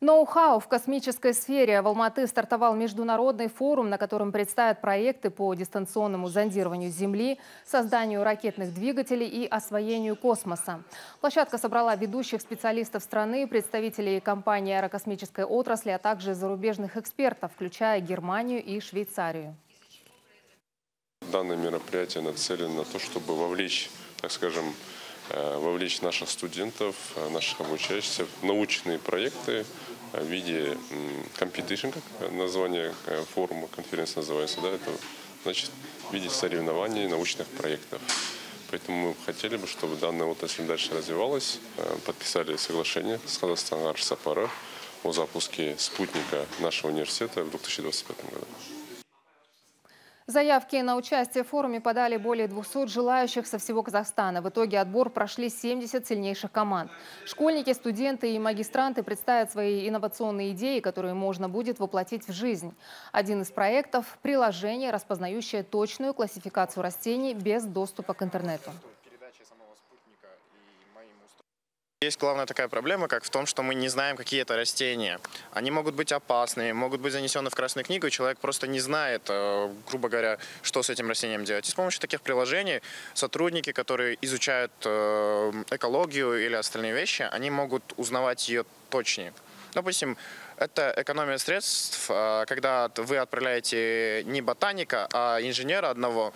Ноу-хау в космической сфере. В Алматы стартовал международный форум, на котором представят проекты по дистанционному зондированию Земли, созданию ракетных двигателей и освоению космоса. Площадка собрала ведущих специалистов страны, представителей компании аэрокосмической отрасли, а также зарубежных экспертов, включая Германию и Швейцарию. Данное мероприятие нацелено на то, чтобы вовлечь, так скажем, вовлечь наших студентов, э, наших обучающихся в научные проекты, в виде competition, как название э, форума, конференции называется, да, это значит в виде соревнований научных проектов. Поэтому мы хотели бы, чтобы данная отрасль дальше развивалась. Э, подписали соглашение с Казахстаном Арсапара о запуске спутника нашего университета в 2025 году. Заявки на участие в форуме подали более 200 желающих со всего Казахстана. В итоге отбор прошли 70 сильнейших команд. Школьники, студенты и магистранты представят свои инновационные идеи, которые можно будет воплотить в жизнь. Один из проектов – приложение, распознающее точную классификацию растений без доступа к интернету. Есть главная такая проблема, как в том, что мы не знаем, какие это растения. Они могут быть опасными, могут быть занесены в Красную книгу, и человек просто не знает, э, грубо говоря, что с этим растением делать. И с помощью таких приложений сотрудники, которые изучают э, экологию или остальные вещи, они могут узнавать ее точнее. Допустим, это экономия средств, э, когда вы отправляете не ботаника, а инженера одного